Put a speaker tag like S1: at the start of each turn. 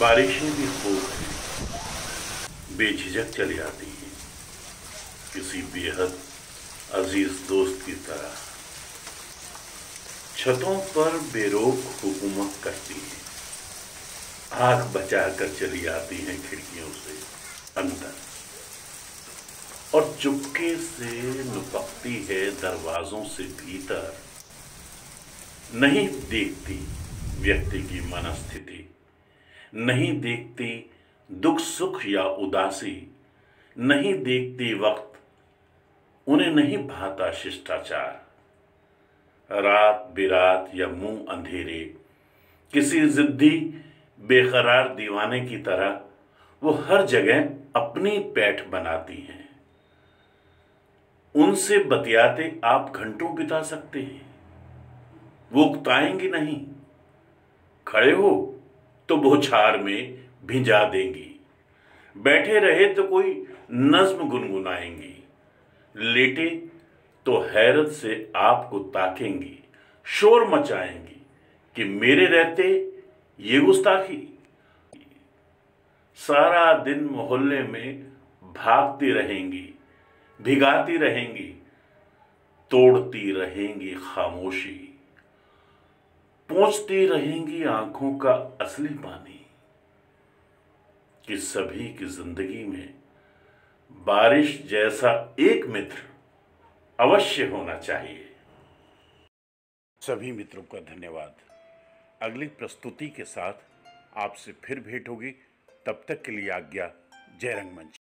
S1: बारिशें भी खूब हैं। बेझिझक चली आती हैं। किसी बेहद अज़ीज़ दोस्त की तरह। छतों पर बेरोक हुकूमत करती है। आग बचा कर चली आती हैं खिड़कियों से अंदर। और चुपके से लुपकती है दरवाजों से भीतर। नहीं देखती व्यक्ति की मनस्थिति। नहीं देखती दुख सुख या उदासी, नहीं देखती वक्त उन्हें नहीं भाता शिष्टाचार। रात बिरात या मुँह अंधेरे, किसी जिद्दी बेकरार दीवाने की तरह वो हर जगह अपनी पैठ बनाती हैं। उनसे बतियाते आप घंटों बिता सकते हैं। वो उकताएँगी नहीं। खड़े हो तो बोछार में भिंजा देंगी। बैठे रहे तो कोई नज्म गुनगुनाएँगी। लेटे तो हैरत से आपको ताकेंगी। शोर मचाएँगी कि मेरे रहते ये गुस्ताखी। सारा दिन मोहल्ले में भागती रहेंगी, भिगाती रहेंगी, तोड़ती रहेंगी खामोशी। पहुँचती रहेंगी आँखों का असली पानी। कि सभी की ज़िंदगी में बारिश जैसा एक मित्र अवश्य होना चाहिए। सभी मित्रों का धन्यवाद। अगली प्रस्तुति के साथ आपसे फिर भेंट होगी। तब तक के लिए आज्ञा, जय रंगमंच।